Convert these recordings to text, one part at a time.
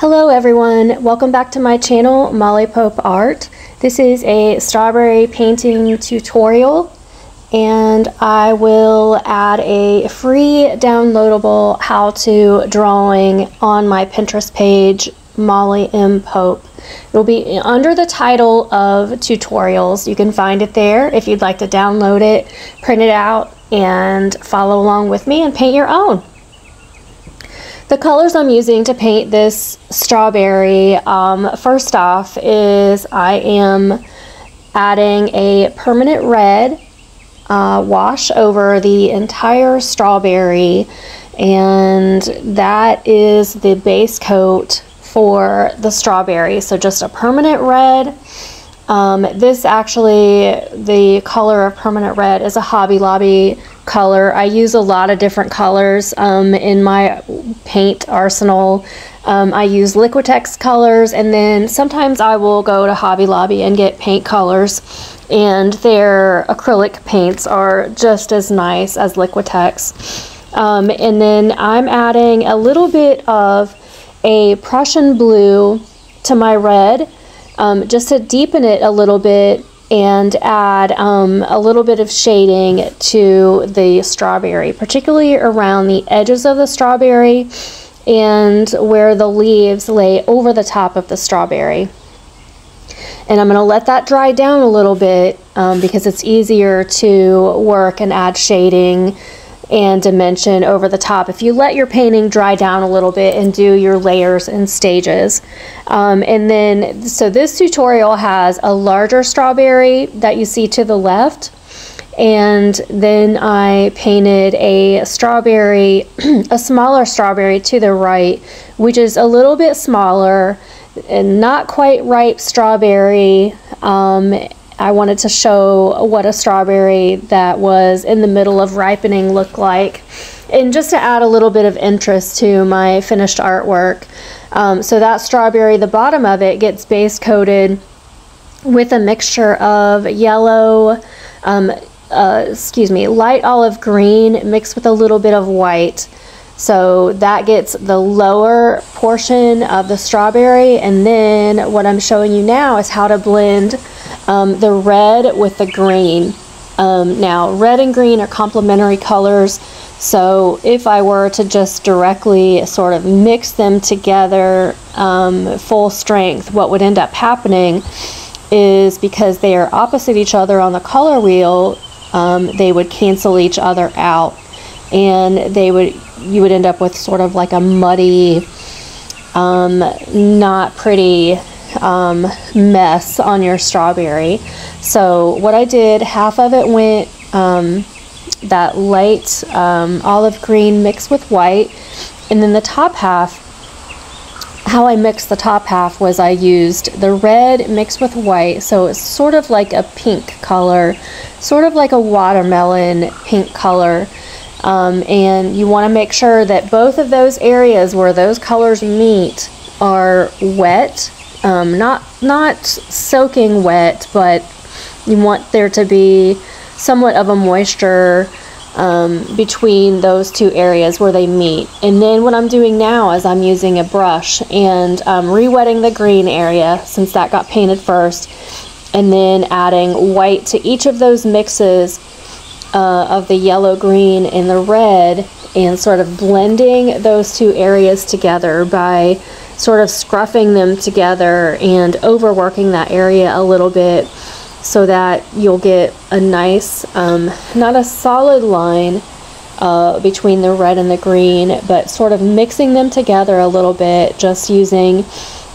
Hello everyone, welcome back to my channel, Molly Pope Art. This is a strawberry painting tutorial and I will add a free downloadable how-to drawing on my Pinterest page, Molly M. Pope. It will be under the title of tutorials. You can find it there if you'd like to download it, print it out, and follow along with me and paint your own. The colors I'm using to paint this strawberry, um, first off, is I am adding a permanent red uh, wash over the entire strawberry and that is the base coat for the strawberry. So just a permanent red. Um, this actually, the color of permanent red is a Hobby Lobby color. I use a lot of different colors um, in my paint arsenal. Um, I use Liquitex colors and then sometimes I will go to Hobby Lobby and get paint colors and their acrylic paints are just as nice as Liquitex. Um, and then I'm adding a little bit of a Prussian blue to my red um, just to deepen it a little bit and add um, a little bit of shading to the strawberry, particularly around the edges of the strawberry and where the leaves lay over the top of the strawberry. And I'm going to let that dry down a little bit um, because it's easier to work and add shading and dimension over the top if you let your painting dry down a little bit and do your layers and stages. Um, and then, so this tutorial has a larger strawberry that you see to the left and then I painted a strawberry, a smaller strawberry to the right, which is a little bit smaller and not quite ripe strawberry. Um, I wanted to show what a strawberry that was in the middle of ripening looked like and just to add a little bit of interest to my finished artwork. Um, so that strawberry, the bottom of it gets base coated with a mixture of yellow, um, uh, excuse me, light olive green mixed with a little bit of white. So that gets the lower portion of the strawberry and then what I'm showing you now is how to blend um, the red with the green. Um, now, red and green are complementary colors, so if I were to just directly sort of mix them together um, full strength, what would end up happening is because they are opposite each other on the color wheel, um, they would cancel each other out and they would you would end up with sort of like a muddy um, not pretty um, mess on your strawberry. So what I did, half of it went um, that light um, olive green mixed with white, and then the top half, how I mixed the top half was I used the red mixed with white, so it's sort of like a pink color, sort of like a watermelon pink color. Um, and you want to make sure that both of those areas where those colors meet are wet um, not not soaking wet, but you want there to be somewhat of a moisture um, between those two areas where they meet. And then what I'm doing now is I'm using a brush and um, re-wetting the green area since that got painted first, and then adding white to each of those mixes uh, of the yellow, green, and the red, and sort of blending those two areas together by sort of scruffing them together and overworking that area a little bit so that you'll get a nice, um, not a solid line uh, between the red and the green, but sort of mixing them together a little bit, just using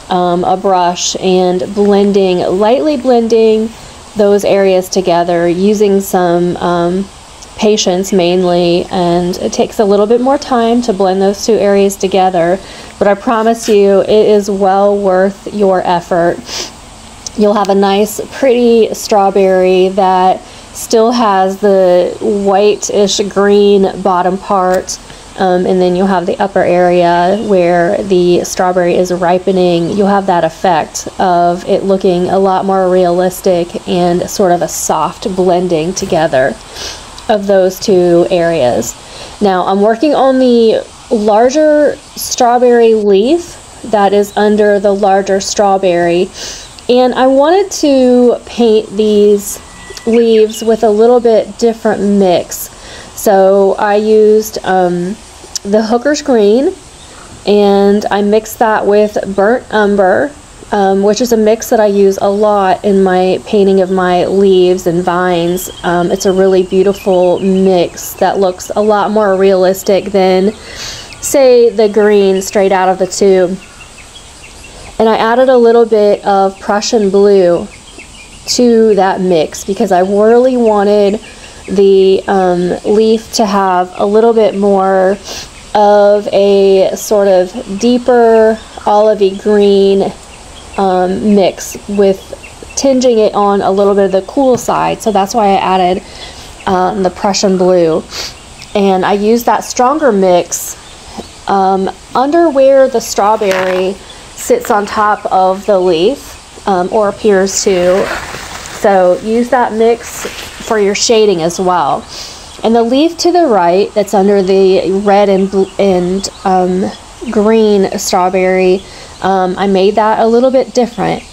um, a brush and blending, lightly blending those areas together using some um, patience mainly and it takes a little bit more time to blend those two areas together but I promise you it is well worth your effort. You'll have a nice pretty strawberry that still has the whitish green bottom part um, and then you'll have the upper area where the strawberry is ripening. You'll have that effect of it looking a lot more realistic and sort of a soft blending together of those two areas. Now I'm working on the larger strawberry leaf that is under the larger strawberry. And I wanted to paint these leaves with a little bit different mix. So I used um, the hooker's green and I mixed that with burnt umber um, which is a mix that I use a lot in my painting of my leaves and vines. Um, it's a really beautiful mix that looks a lot more realistic than, say, the green straight out of the tube. And I added a little bit of Prussian blue to that mix because I really wanted the um, leaf to have a little bit more of a sort of deeper olivey green um, mix with tinging it on a little bit of the cool side. So that's why I added um, the Prussian blue. And I used that stronger mix um, under where the strawberry sits on top of the leaf um, or appears to. So use that mix for your shading as well. And the leaf to the right that's under the red and, and um, green strawberry um, I made that a little bit different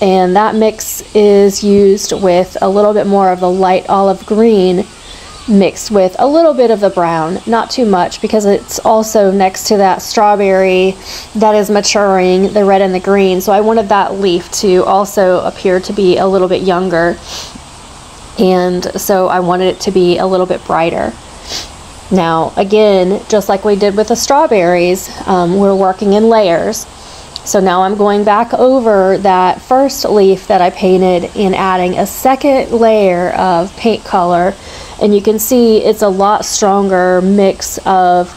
and that mix is used with a little bit more of the light olive green mixed with a little bit of the brown, not too much because it's also next to that strawberry that is maturing, the red and the green. So I wanted that leaf to also appear to be a little bit younger. And so I wanted it to be a little bit brighter. Now, again, just like we did with the strawberries, um, we're working in layers. So now I'm going back over that first leaf that I painted and adding a second layer of paint color. And you can see it's a lot stronger mix of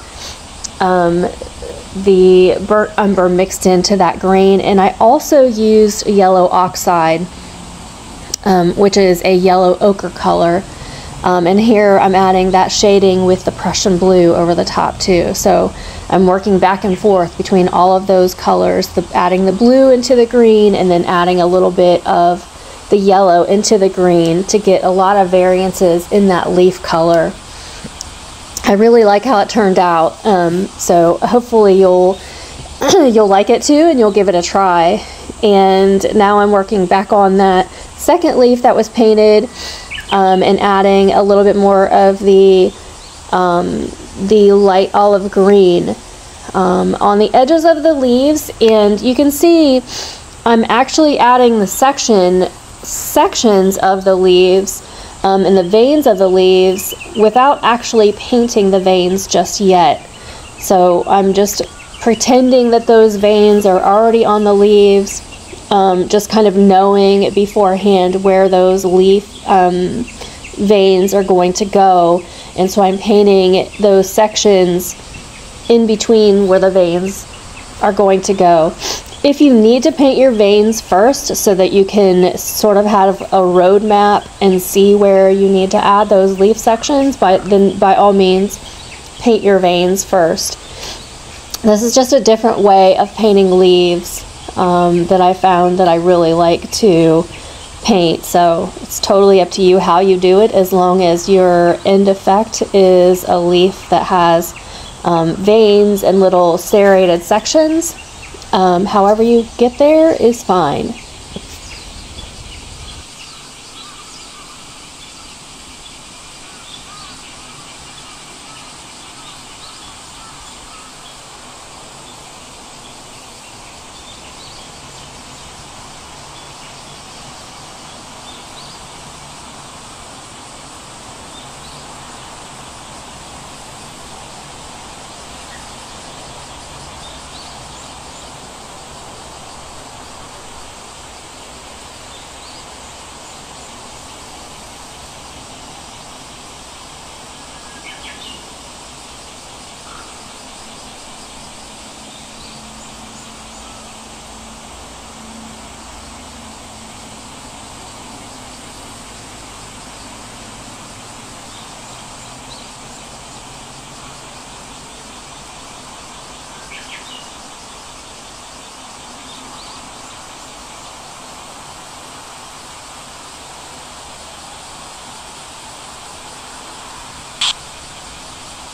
um, the burnt umber mixed into that green. And I also used yellow oxide, um, which is a yellow ochre color. Um, and here I'm adding that shading with the Prussian blue over the top too. So I'm working back and forth between all of those colors, the, adding the blue into the green and then adding a little bit of the yellow into the green to get a lot of variances in that leaf color. I really like how it turned out. Um, so hopefully you'll you'll like it too and you'll give it a try. And now I'm working back on that second leaf that was painted um, and adding a little bit more of the um, the light olive green um, on the edges of the leaves. And you can see I'm actually adding the section sections of the leaves um, and the veins of the leaves without actually painting the veins just yet. So I'm just pretending that those veins are already on the leaves um, just kind of knowing beforehand where those leaf um, veins are going to go. And so I'm painting those sections in between where the veins are going to go. If you need to paint your veins first so that you can sort of have a roadmap and see where you need to add those leaf sections, by, then by all means, paint your veins first. This is just a different way of painting leaves um, that I found that I really like to paint. So it's totally up to you how you do it as long as your end effect is a leaf that has um, veins and little serrated sections. Um, however you get there is fine.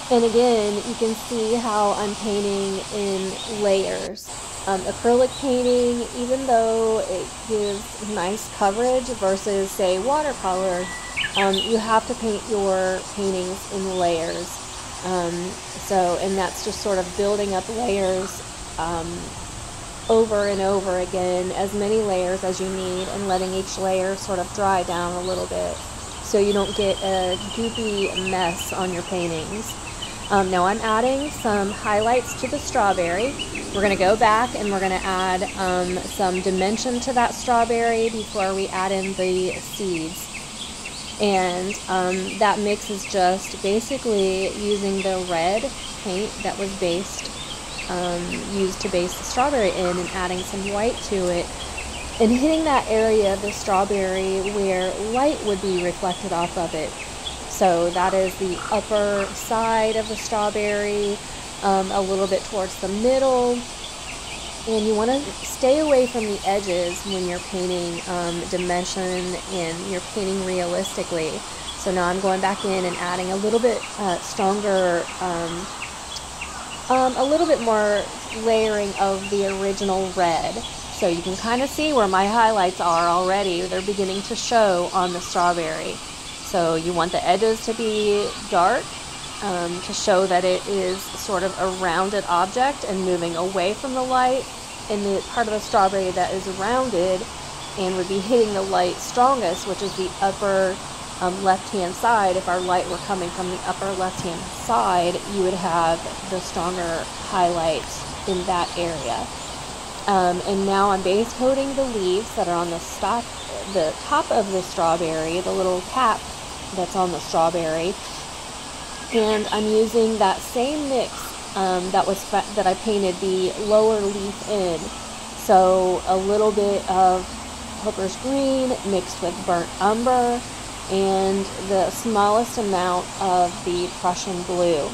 And again, you can see how I'm painting in layers. um, acrylic painting, even though it gives nice coverage versus, say, watercolor, um, you have to paint your paintings in layers. Um, so, and that's just sort of building up layers um, over and over again, as many layers as you need, and letting each layer sort of dry down a little bit so you don't get a goopy mess on your paintings. Um, now I'm adding some highlights to the strawberry. We're going to go back and we're going to add um, some dimension to that strawberry before we add in the seeds. And um, that mix is just basically using the red paint that was based, um, used to base the strawberry in and adding some white to it and hitting that area of the strawberry where light would be reflected off of it. So that is the upper side of the strawberry, um, a little bit towards the middle. And you want to stay away from the edges when you're painting um, dimension and you're painting realistically. So now I'm going back in and adding a little bit uh, stronger, um, um a little bit more layering of the original red. So you can kind of see where my highlights are already. They're beginning to show on the strawberry. So you want the edges to be dark um, to show that it is sort of a rounded object and moving away from the light. And the part of the strawberry that is rounded and would be hitting the light strongest, which is the upper um, left-hand side. If our light were coming from the upper left-hand side, you would have the stronger highlights in that area. Um, and now I'm base coating the leaves that are on the top, the top of the strawberry, the little cap that's on the strawberry. And I'm using that same mix um, that was that I painted the lower leaf in. So a little bit of Hooker's Green mixed with burnt umber and the smallest amount of the Prussian blue.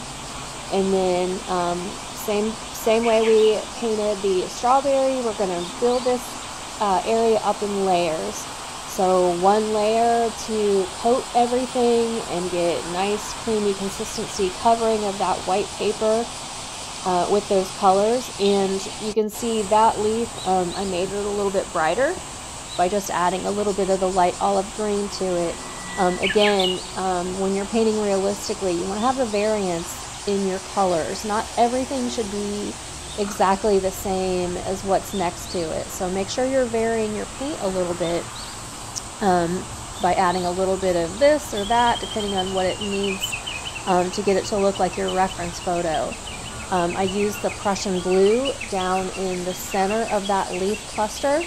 And then um, same same way we painted the strawberry, we're going to build this uh, area up in layers. So one layer to coat everything and get nice creamy consistency covering of that white paper uh, with those colors. And you can see that leaf, um, I made it a little bit brighter by just adding a little bit of the light olive green to it. Um, again, um, when you're painting realistically, you want to have a variance in your colors. Not everything should be exactly the same as what's next to it. So make sure you're varying your paint a little bit um, by adding a little bit of this or that, depending on what it needs um, to get it to look like your reference photo. Um, I used the Prussian blue down in the center of that leaf cluster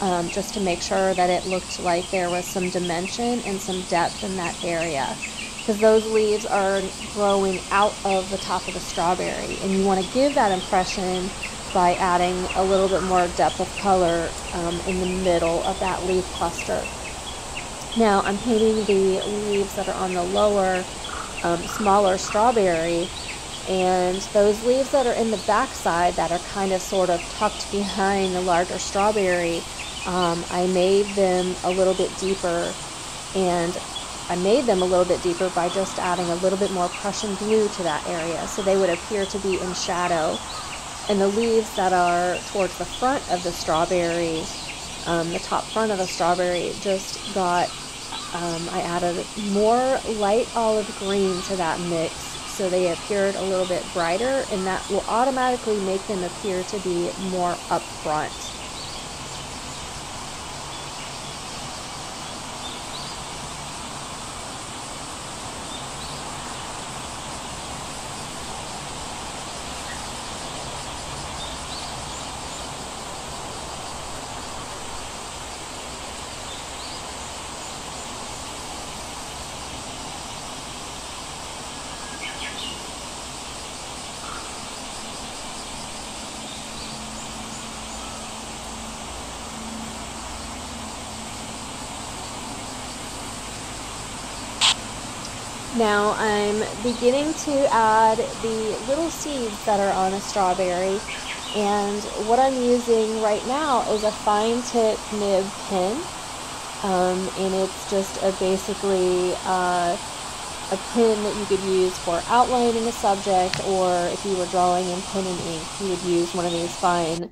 um, just to make sure that it looked like there was some dimension and some depth in that area because those leaves are growing out of the top of the strawberry and you want to give that impression by adding a little bit more depth of color um, in the middle of that leaf cluster. Now I'm painting the leaves that are on the lower, um, smaller strawberry, and those leaves that are in the back side that are kind of sort of tucked behind the larger strawberry, um, I made them a little bit deeper, and I made them a little bit deeper by just adding a little bit more Prussian blue to that area, so they would appear to be in shadow. And the leaves that are towards the front of the strawberry, um, the top front of the strawberry, just got um, I added more light olive green to that mix so they appeared a little bit brighter and that will automatically make them appear to be more upfront. Now I'm beginning to add the little seeds that are on a strawberry and what I'm using right now is a fine tip nib pen um, and it's just a basically uh, a pen that you could use for outlining a subject or if you were drawing in pen and ink you would use one of these fine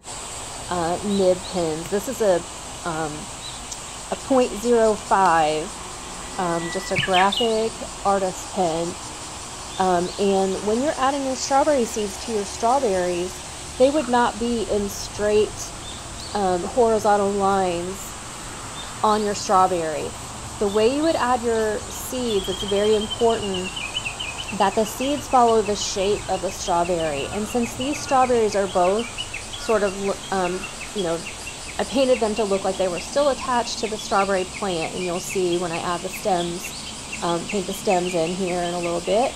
uh, nib pens. This is a um, a .05, um, just a graphic artist pen. Um, and when you're adding your strawberry seeds to your strawberries, they would not be in straight um, horizontal lines on your strawberry. The way you would add your seeds, it's very important that the seeds follow the shape of the strawberry. And since these strawberries are both sort of, um, you know, I painted them to look like they were still attached to the strawberry plant, and you'll see when I add the stems, um, paint the stems in here in a little bit.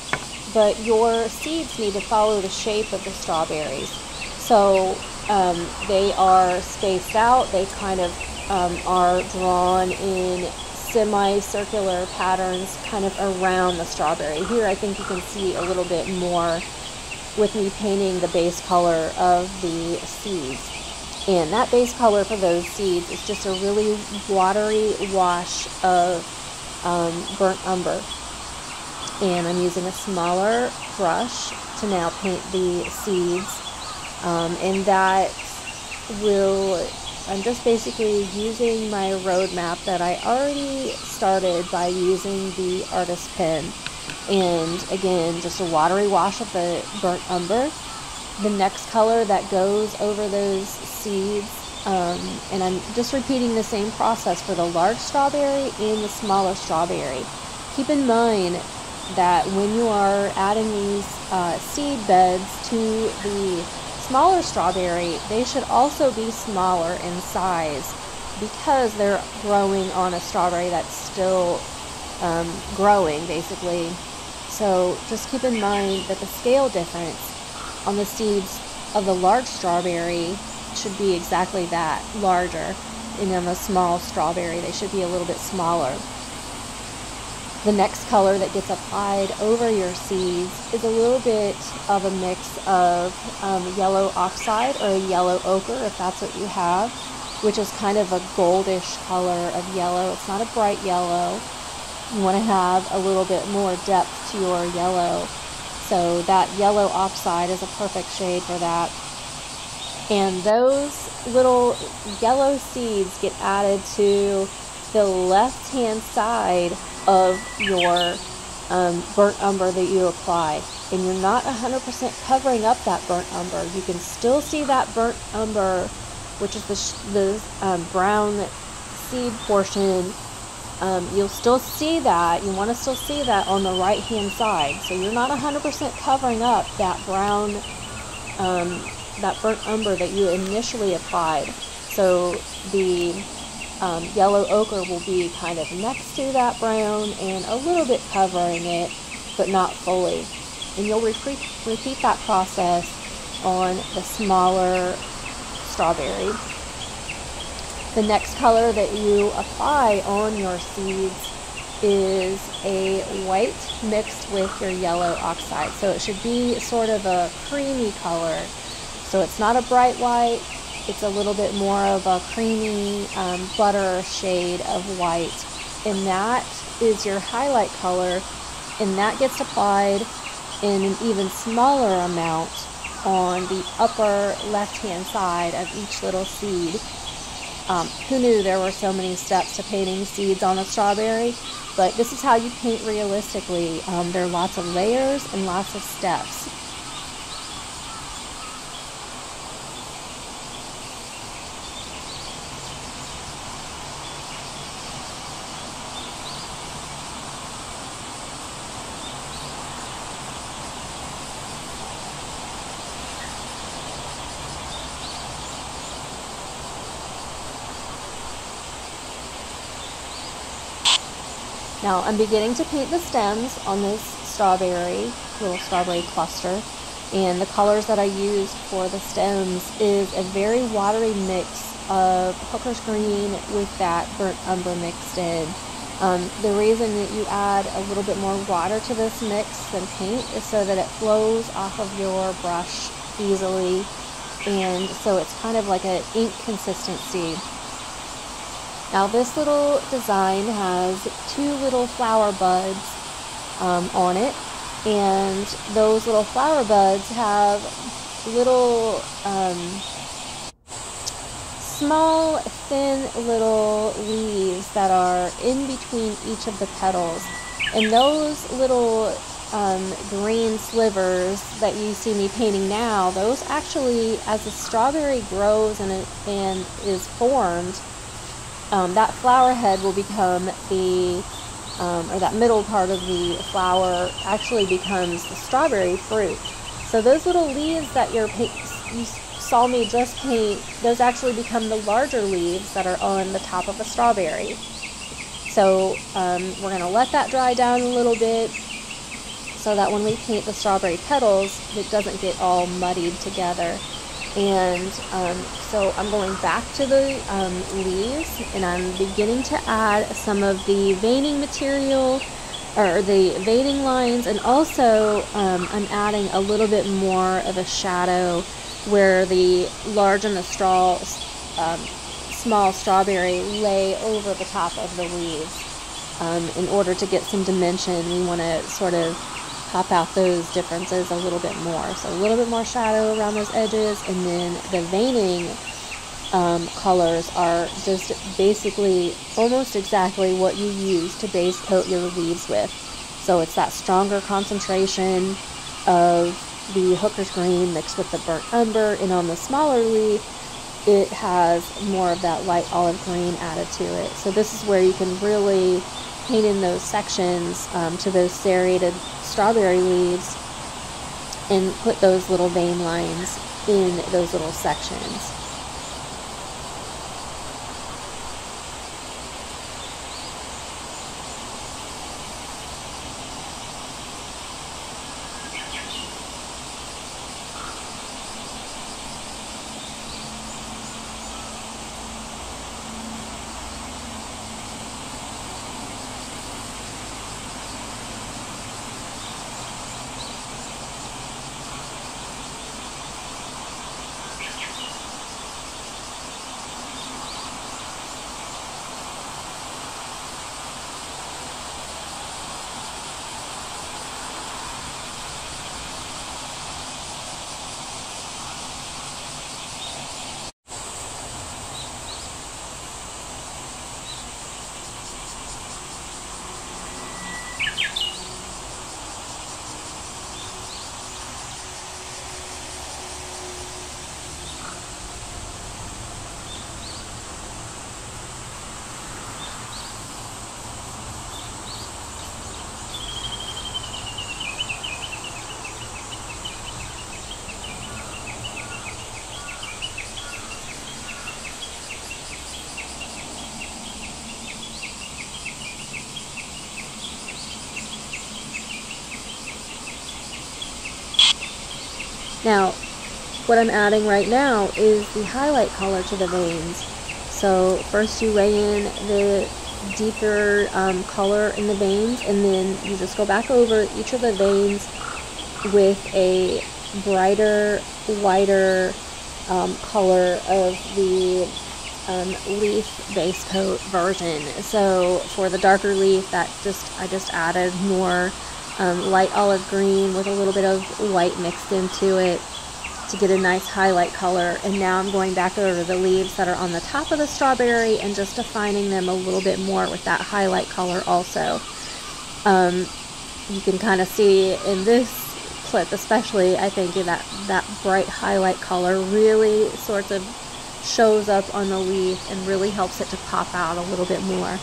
But your seeds need to follow the shape of the strawberries. So um, they are spaced out, they kind of um, are drawn in semicircular patterns kind of around the strawberry. Here I think you can see a little bit more with me painting the base color of the seeds. And that base color for those seeds is just a really watery wash of um, burnt umber. And I'm using a smaller brush to now paint the seeds. Um, and that will I'm just basically using my roadmap that I already started by using the artist pen. And again, just a watery wash of the burnt umber. The next color that goes over those seeds, um, and I'm just repeating the same process for the large strawberry and the smaller strawberry. Keep in mind that when you are adding these uh, seed beds to the smaller strawberry, they should also be smaller in size because they're growing on a strawberry that's still um, growing basically. So just keep in mind that the scale difference on the seeds of the large strawberry should be exactly that, larger. And on the small strawberry, they should be a little bit smaller. The next color that gets applied over your seeds is a little bit of a mix of um, yellow oxide or a yellow ochre, if that's what you have, which is kind of a goldish color of yellow. It's not a bright yellow. You want to have a little bit more depth to your yellow. So that yellow oxide is a perfect shade for that. And those little yellow seeds get added to the left hand side of your um, burnt umber that you apply. And you're not 100% covering up that burnt umber. You can still see that burnt umber, which is the, the um, brown seed portion. Um, you'll still see that. You want to still see that on the right hand side. So you're not 100% covering up that brown, um, that burnt umber that you initially applied. So the um, yellow ochre will be kind of next to that brown and a little bit covering it, but not fully. And you'll repeat, repeat that process on the smaller strawberry. The next color that you apply on your seeds is a white mixed with your yellow oxide. So it should be sort of a creamy color. So it's not a bright white, it's a little bit more of a creamy um, butter shade of white. And that is your highlight color. And that gets applied in an even smaller amount on the upper left hand side of each little seed. Um, who knew there were so many steps to painting seeds on a strawberry? But this is how you paint realistically. Um, there are lots of layers and lots of steps. Now I'm beginning to paint the stems on this strawberry, little strawberry cluster. And the colors that I used for the stems is a very watery mix of hooker's green with that burnt umber mixed in. Um, the reason that you add a little bit more water to this mix than paint is so that it flows off of your brush easily and so it's kind of like an ink consistency now this little design has two little flower buds um, on it and those little flower buds have little um, small, thin little leaves that are in between each of the petals. And those little um, green slivers that you see me painting now, those actually, as the strawberry grows and, it, and is formed, um, that flower head will become the, um, or that middle part of the flower actually becomes the strawberry fruit. So those little leaves that you're you saw me just paint, those actually become the larger leaves that are on the top of a strawberry. So um, we're going to let that dry down a little bit so that when we paint the strawberry petals, it doesn't get all muddied together. And um, so I'm going back to the um, leaves and I'm beginning to add some of the veining material or the veining lines and also um, I'm adding a little bit more of a shadow where the large and the straw, um, small strawberry lay over the top of the leaves. Um, in order to get some dimension, we want to sort of pop out those differences a little bit more. So a little bit more shadow around those edges, and then the veining um, colors are just basically almost exactly what you use to base coat your leaves with. So it's that stronger concentration of the hooker's green mixed with the burnt umber, and on the smaller leaf, it has more of that light olive green added to it. So this is where you can really paint in those sections um, to those serrated strawberry leaves and put those little vein lines in those little sections. Now, what I'm adding right now is the highlight color to the veins. So first you lay in the deeper um, color in the veins and then you just go back over each of the veins with a brighter, whiter um, color of the um, leaf base coat version. So for the darker leaf, that just I just added more um, light olive green with a little bit of white mixed into it to get a nice highlight color. And now I'm going back over the leaves that are on the top of the strawberry and just defining them a little bit more with that highlight color also. Um, you can kind of see in this clip especially, I think that, that bright highlight color really sort of shows up on the leaf and really helps it to pop out a little bit more.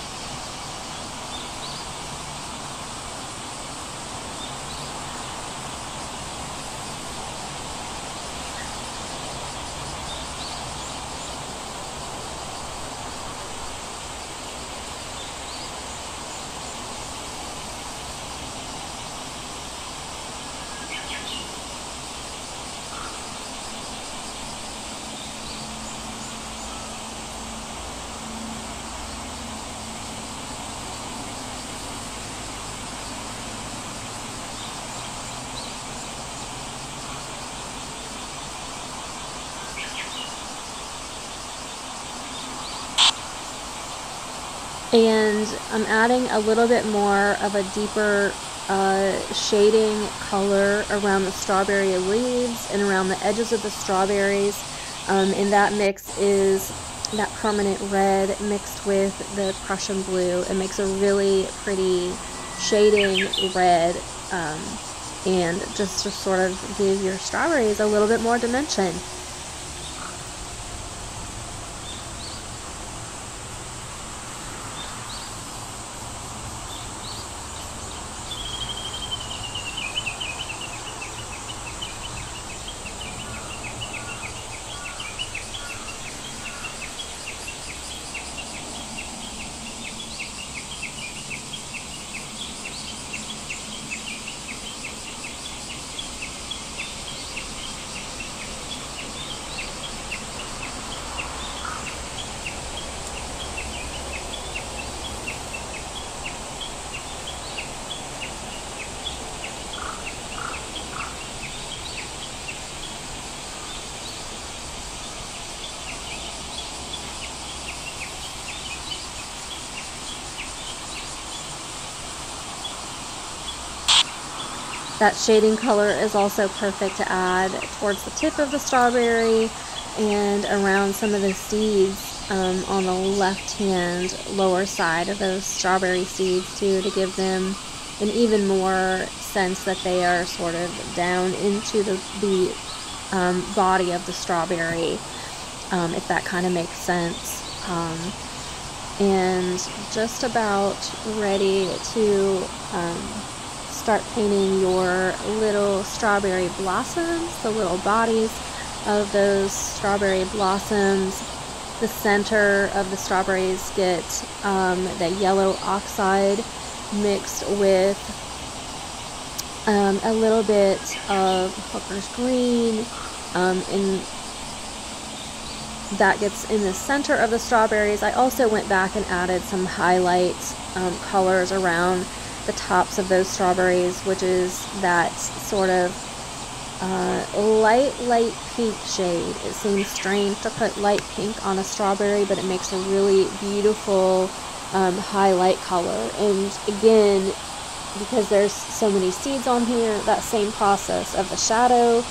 I'm adding a little bit more of a deeper uh, shading color around the strawberry leaves and around the edges of the strawberries um, and that mix is that permanent red mixed with the Prussian blue. It makes a really pretty shading red um, and just to sort of give your strawberries a little bit more dimension. That shading color is also perfect to add towards the tip of the strawberry and around some of the seeds um, on the left hand lower side of those strawberry seeds too to give them an even more sense that they are sort of down into the, the um, body of the strawberry um, if that kind of makes sense. Um, and just about ready to um, start painting your little strawberry blossoms, the little bodies of those strawberry blossoms. The center of the strawberries get um, that yellow oxide mixed with um, a little bit of hooker's green um, and that gets in the center of the strawberries. I also went back and added some highlight um, colors around the tops of those strawberries, which is that sort of uh, light, light pink shade. It seems strange to put light pink on a strawberry, but it makes a really beautiful um, highlight color. And again, because there's so many seeds on here, that same process of the shadow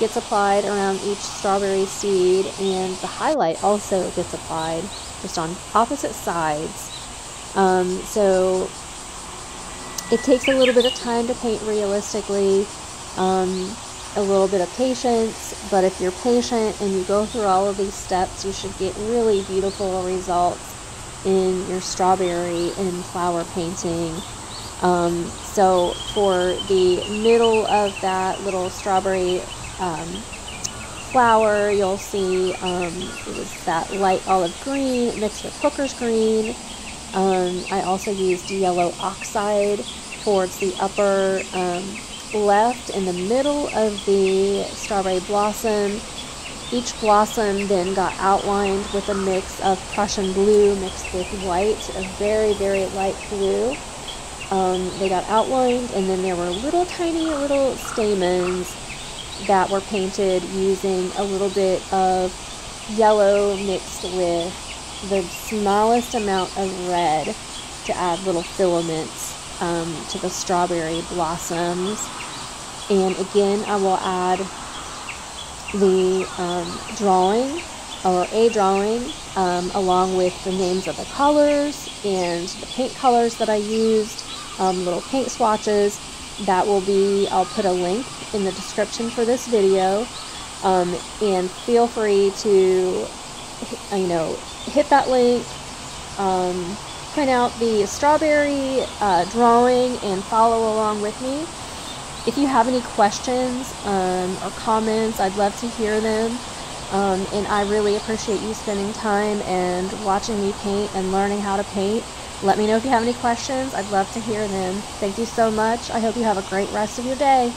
gets applied around each strawberry seed, and the highlight also gets applied just on opposite sides. Um, so it takes a little bit of time to paint realistically, um, a little bit of patience, but if you're patient and you go through all of these steps, you should get really beautiful results in your strawberry and flower painting. Um, so for the middle of that little strawberry um, flower, you'll see um, it was that light olive green mixed with hooker's green. Um, I also used yellow oxide towards the upper um, left in the middle of the strawberry blossom. Each blossom then got outlined with a mix of Prussian blue mixed with white, a very, very light blue. Um, they got outlined, and then there were little tiny little stamens that were painted using a little bit of yellow mixed with the smallest amount of red to add little filaments um, to the strawberry blossoms. And again, I will add the um, drawing or a drawing um, along with the names of the colors and the paint colors that I used, um, little paint swatches. That will be, I'll put a link in the description for this video. Um, and feel free to, you know, hit that link, um, print out the strawberry uh, drawing and follow along with me. If you have any questions um, or comments, I'd love to hear them. Um, and I really appreciate you spending time and watching me paint and learning how to paint. Let me know if you have any questions. I'd love to hear them. Thank you so much. I hope you have a great rest of your day.